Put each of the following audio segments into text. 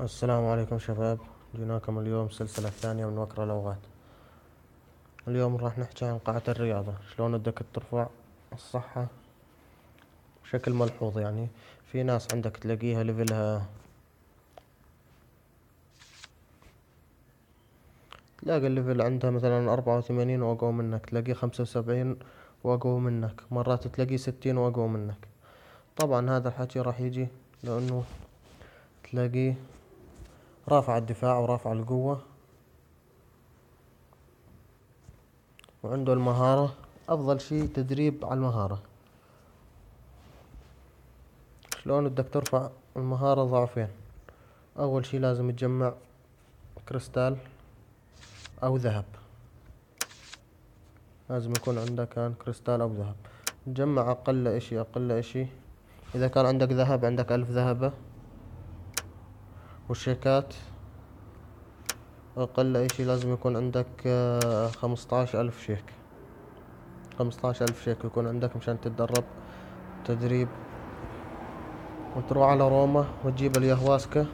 السلام عليكم شباب. جيناكم اليوم سلسلة ثانية من وكر الأوغاد اليوم راح نحكي عن قاعدة الرياضة. شلون بدك ترفع الصحة بشكل ملحوظ يعني. في ناس عندك تلاقيها level ها تلاقي ال level عندها مثلا أربعة وثمانين وأقوى منك تلاقيه خمسة وسبعين وأقوى منك مرات تلاقيه ستين وأقوى منك. طبعا هذا الحكي راح يجي لأنه تلاقيه رافع الدفاع ورافع القوة. وعنده المهارة أفضل شي تدريب على المهارة. شلون بدك ترفع المهارة ضعفين؟ أول شي لازم تجمع كريستال أو ذهب. لازم يكون عندك كان كريستال أو ذهب. تجمع أقل إشي أقل إشي. إذا كان عندك ذهب عندك ألف ذهبة. والشيكات. أقل إشي لازم يكون عندك آه، خمسطعش ألف شيك. خمسطعش ألف شيك يكون عندك مشان تتدرب تدريب وتروح على روما وتجيب اليهواسكا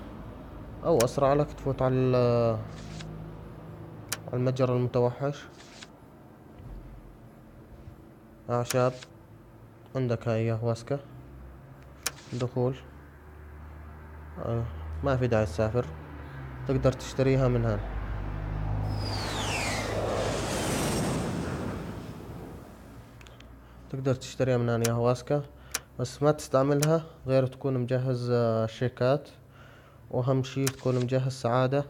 أو أسرع لك تفوت على على المتجر المتوحش. أعشاب عندك هاي يهواسكا. دخول. آه. ما في داعي تسافر. تقدر تشتريها من هنا. تقدر تشتريها من هنا ياهواسكا بس ما تستعملها غير تكون مجهز آه، شيكات. وأهم شي تكون مجهز سعادة.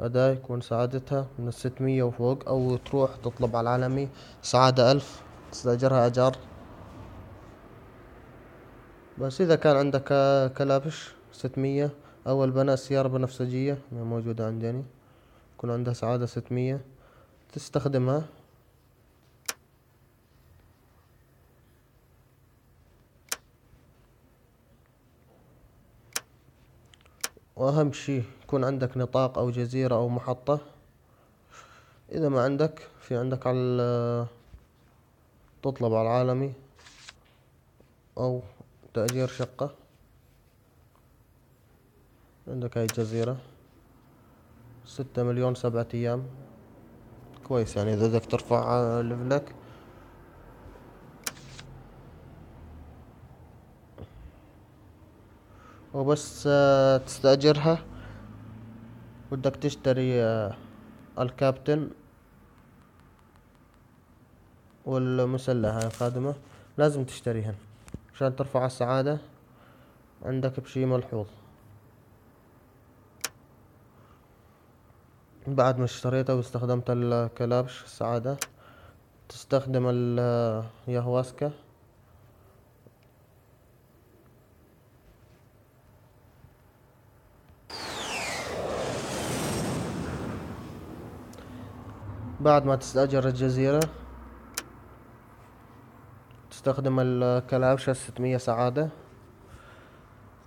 أداة يكون سعادتها من الستمية وفوق أو تروح تطلب على العالمي. سعادة ألف. تستأجرها ايجار بس إذا كان عندك آه، كلبش ستمية. أول بناء سيارة بنفسجية. موجودة عندي يعني يكون عندها سعادة ستمية. تستخدمها. وأهم شي يكون عندك نطاق أو جزيرة أو محطة. إذا ما عندك في عندك على تطلب على العالمي أو تأجير شقة. عندك هاي الجزيرة. ستة مليون سبعة أيام. كويس يعني إذا بدك ترفع ليفلك وبس آه، تستأجرها. بدك تشتري آه، الكابتن والمسلة هاي الخادمة لازم تشتريهن عشان ترفع السعادة. عندك بشي ملحوظ. بعد ما اشتريته واستخدمت الكلبش السعادة تستخدم الياهواسكا. بعد ما تستأجر الجزيرة تستخدم الكلبش الستمية سعادة.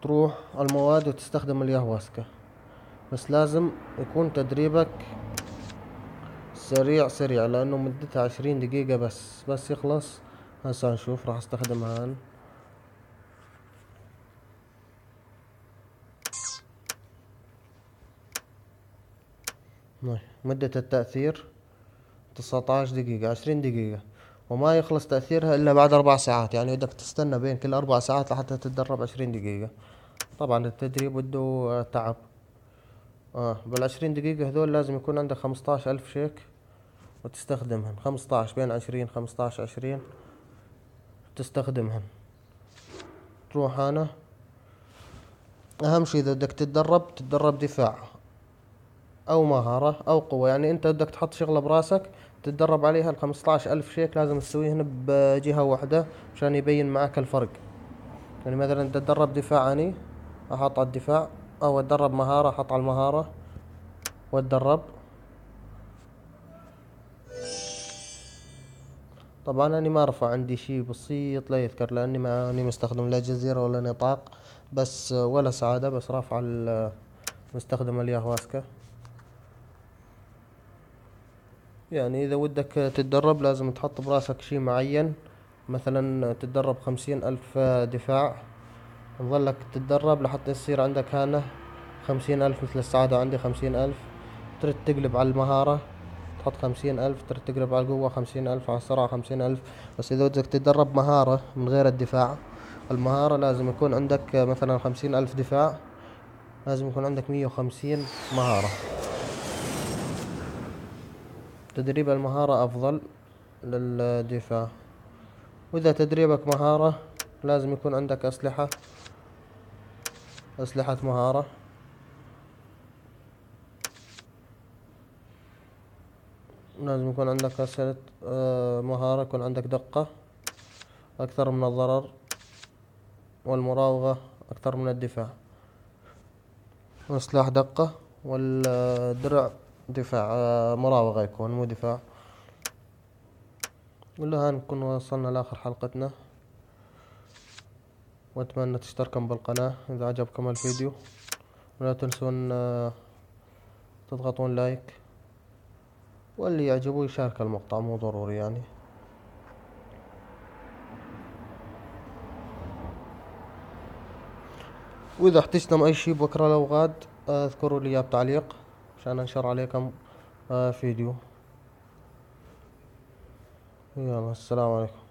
تروح المواد وتستخدم الياهواسكا. بس لازم يكون تدريبك سريع سريع لأنه مدتها عشرين دقيقة بس بس يخلص. هسا نشوف راح استخدمها هان. مدة التأثير تسعتاش دقيقة عشرين دقيقة. وما يخلص تأثيرها إلا بعد أربع ساعات يعني بدك تستنى بين كل أربع ساعات لحتى تتدرب عشرين دقيقة. طبعا التدريب بده تعب. آه بالعشرين دقيقة هذول لازم يكون عندك خمسطعش ألف شيك وتستخدمهن. خمسطعش بين عشرين خمسطعش عشرين تستخدمهن. تروح هنا. أهم شي إذا بدك تتدرب تتدرب دفاع أو مهارة أو قوة. يعني أنت بدك تحط شغلة براسك تتدرب عليها الخمسطعش ألف شيك لازم تسويهن بجهة واحدة مشان يبين معك الفرق. يعني مثلا تتدرب دفاع اني أحط على الدفاع. أو أتدرب مهارة أحط على المهارة وأتدرب. طبعا اني ما رفع عندي شي بسيط لا يذكر لأني ماني مستخدم لا جزيرة ولا نطاق بس ولا سعادة بس رافع مستخدم الياهواسكا. يعني إذا ودك تتدرب لازم تحط براسك شي معين مثلا تتدرب خمسين ألف دفاع. تظلك تتدرب لحتى يصير عندك هنا خمسين ألف مثل السعادة عندي خمسين ألف. تريد تقلب على المهارة تحط خمسين ألف. تريد تقلب على القوة خمسين ألف. على السرعة خمسين ألف. بس إذا بدك تتدرب مهارة من غير الدفاع المهارة لازم يكون عندك مثلا خمسين ألف دفاع لازم يكون عندك مية وخمسين مهارة. تدريب المهارة أفضل للدفاع. وإذا تدريبك مهارة لازم يكون عندك أسلحة. أسلحة مهارة. لازم يكون عندك أسلحة آه، مهارة يكون عندك دقة أكثر من الضرر والمراوغة أكثر من الدفاع. وسلاح دقة والدرع دفاع آه، مراوغة يكون مو دفاع. ولها نكون وصلنا لآخر حلقتنا. وأتمنى تشتركوا بالقناة إذا عجبكم الفيديو. ولا تنسون آه، تضغطون لايك. واللي يعجبه يشارك المقطع مو ضروري يعني. وإذا احتجتم أي شي بكرة لو غاد آه، اذكروا لي بتعليق عشان أنشر عليكم فيديو. يلا السلام عليكم.